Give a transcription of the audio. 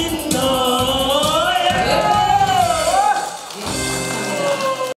You.